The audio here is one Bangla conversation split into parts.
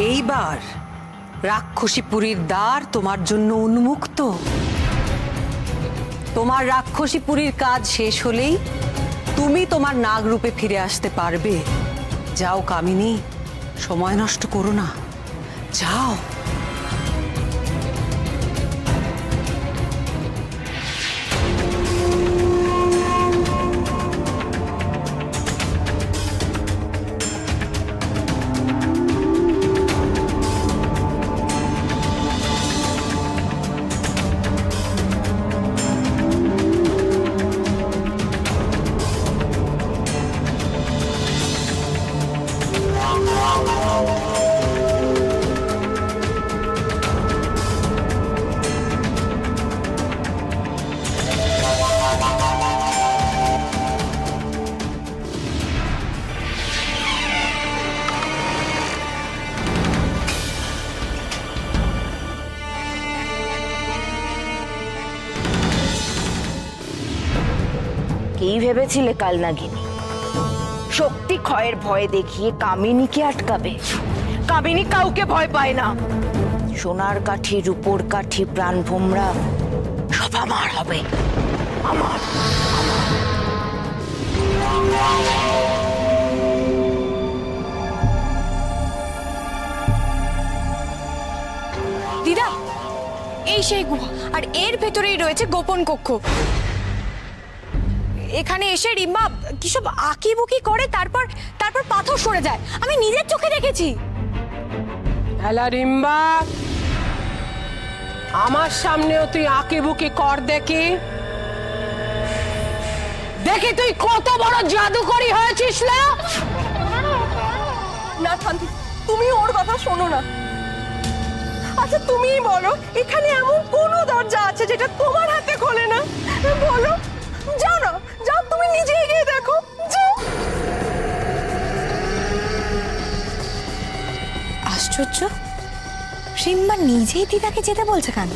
এইবার রাক্ষসীপুরীর দ্বার তোমার জন্য উন্মুক্ত। তোমার রাক্ষসীপুরীর কাজ শেষ হলেই তুমি তোমার নাগ রূপে ফিরে আসতে পারবে। যাও কামিনী, সময় নষ্ট করো না। যাও। কি ভেবেছিলে কালনাগিনী? শক্তি ক্ষয়ের ভয় দেখিয়ে কামিনীকে আটকাবে। কামিনী কাউকে ভয় পায় না। সোনার কাঠি, রূপোর কাঠি, প্রাণ ভোমরা সব আমার হবে। আমার। দিদা, এই সেই গুহা, আর এর ভেতরেই রয়েছে গোপন কক্ষ। এখানে এসে রিম্বা কি সব আঁকি বুকি করে তারপর তারপর পাথর সরে যায়। আমি নিজের চোখে দেখেছি। রিম্বা আমার সামনেও তুই আঁকি বুকি কর দেখি। দেখি তুই কত বড় জাদুকরি হয়েছিস না? না শান্তি তুমি ওর কথা শোনো না। আচ্ছা তুমি বলো এখানে এমন কোন দরজা আছে যেটা তোমার হাতে আশ্চর্য? রিম্বা নিজেই দিদাকে যেতে বলছে কেন?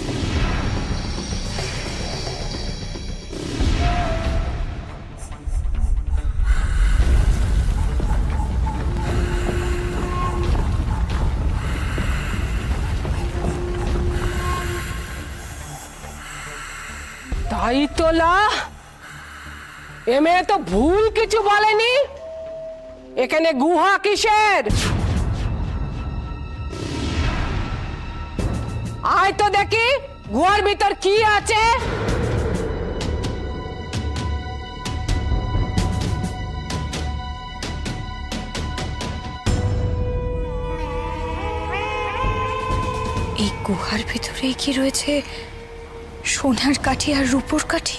তাই এ মেয়ে তো ভুল কিছু বলেনি। এখানে গুহা কিসের? আয় তো দেখি গুহার ভিতর কি আছে? এই গুহার ভিতরে কি রয়েছে সোনার কাঠি আর রূপোর কাঠি?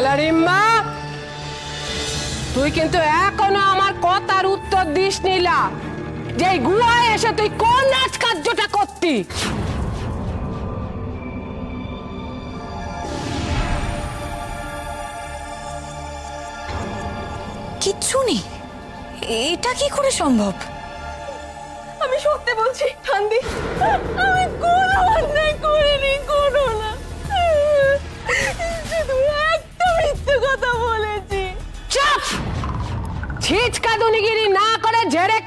হ্যালো রিম্মা তুই কিন্তু এখনও আমার কথার উত্তর দিস নিলা যে গুহায় এসে তুই কোন নাচ কার্যটা করতি? কিচ্ছু নেই। এটা কি করে সম্ভব? আমি সত্যি বলছি ঠান্দি আমি কোনো অন্যায় করিনি কোনো ছিচকা দুনিগিরি না করে ঝেড়ে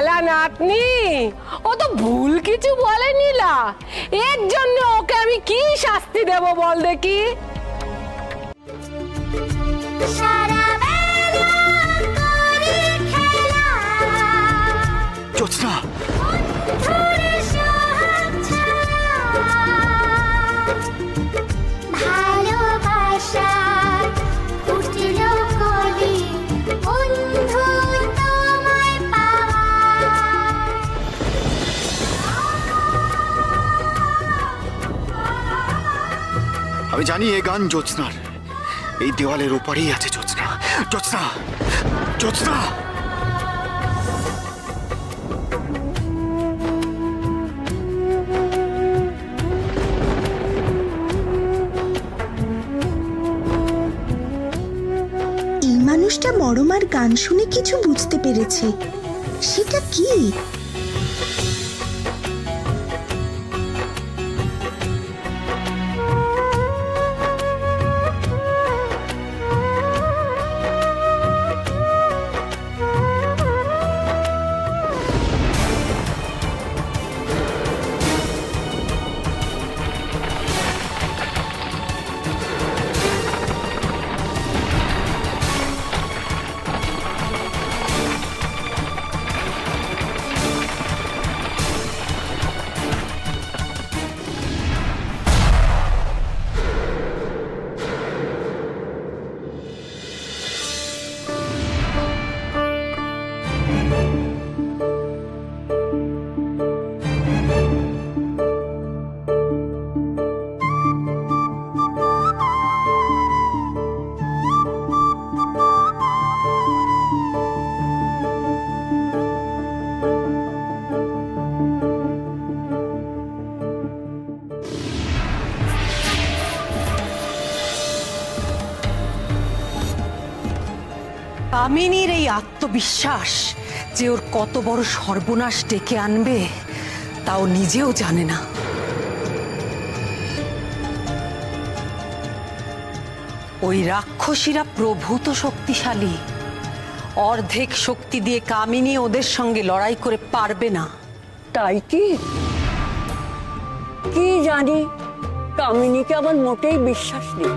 হেলা নাতনি। ও তো ভুল কিছু বলেনি লা এর জন্য ওকে আমি কি শাস্তি দেব বল দেখি। জ্যোৎস্না। আমি জানি এ গান জ্যোৎস্নার এই দেওয়ালের ওপারেই আছে জ্যোৎস্না। জ্যোৎস্না! জ্যোৎস্না! মানুষটা মরমার গান শুনে কিছু বুঝতে পেরেছে। সেটা কি? কামিনীর এই আত্মবিশ্বাস যে ওর কত বড় সর্বনাশ ডেকে আনবে, তাও নিজেও জানে না। ওই রাক্ষসীরা প্রভূত শক্তিশালী। অর্ধেক শক্তি দিয়ে কামিনী ওদের সঙ্গে লড়াই করে পারবে না। তাই কি? কি জানি? কামিনীকে আমার মোটেই বিশ্বাস নেই।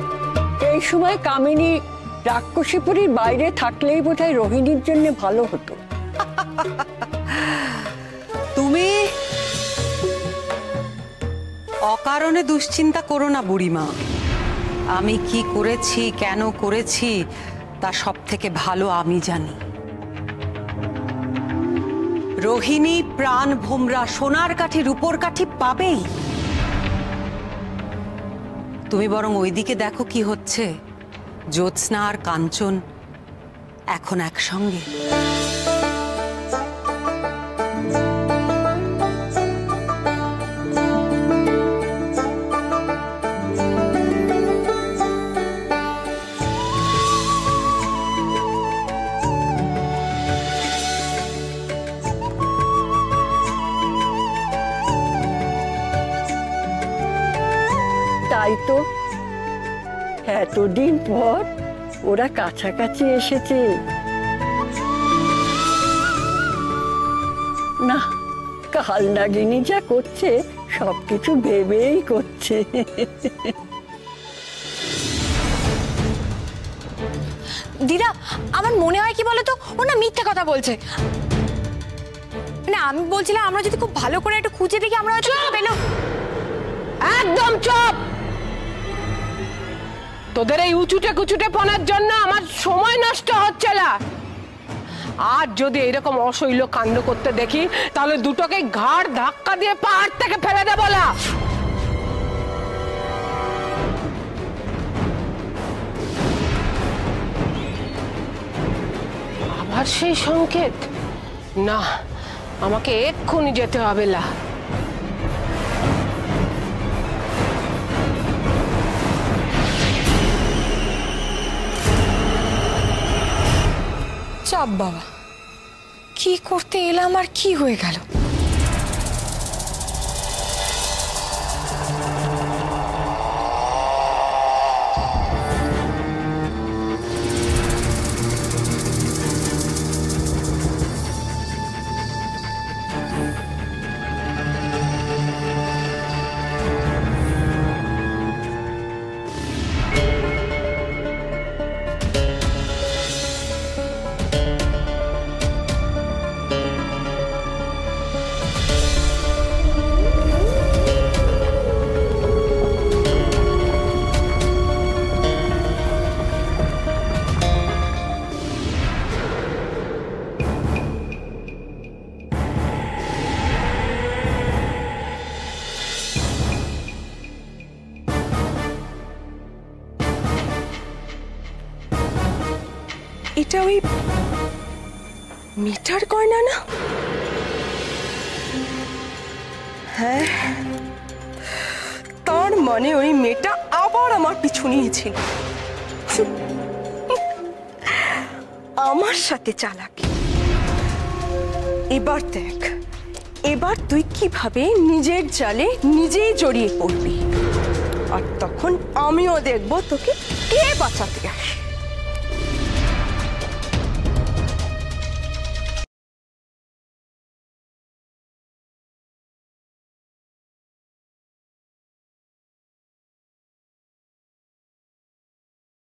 এই সময় কামিনী রাক্ষসীপুরীর বাইরে থাকলেই বোধহয় রোহিণীর জন্য ভালো হতো। তুমি অকারণে দুশ্চিন্তা করো না বুড়িমা। আমি কি করেছি, কেন করেছি, তা সব থেকে ভালো আমি জানি। রোহিণী প্রাণ ভোমরা সোনার কাঠি, রূপোর কাঠি পাবেই। তুমি বরং ওইদিকে দেখো কি হচ্ছে। জ্যোৎস্না আর কাঞ্চন এখন একসঙ্গে। তাই তো এতদিন পর ওরা কাছাকাছি এসেছে। না কাল নাগিনী যা করছে সবকিছু ভেবেই করছে। দিদা আমার মনে হয় কি বলতো? ও না মিথ্যে কথা বলছে। না আমি বলছিলাম আমরা যদি খুব ভালো করে একটু খুঁজে দেখি আমরা হয়তো একদম চুপ! তোদের এই উঁচুটে কুচুটে পনার জন্য আমার সময় নষ্ট হচ্ছে না। আর যদি এরকম অশৈল কাণ্ড করতে দেখি, তাহলে দুটোকে ঘাড় ধাক্কা দিয়ে পাহাড় থেকে ফেলে দে বলা আবার সেই সংকেত? না, আমাকে এক্ষুনি যেতে হবে, লা। চাপ বাবা। কি করতে এলাম আর কি হয়ে গেল? এটা ওই মিটার গয়না না? হ্যাঁ। তার মানে ওই মেয়েটা আবার আমার পিছু নিয়েছিল আমার সাথে চালাকি। এবার দেখ, এবার তুই কীভাবে নিজের জালে নিজেই জড়িয়ে পড়বি? আর তখন আমিও দেখব তোকে কে বাঁচাতে আসে।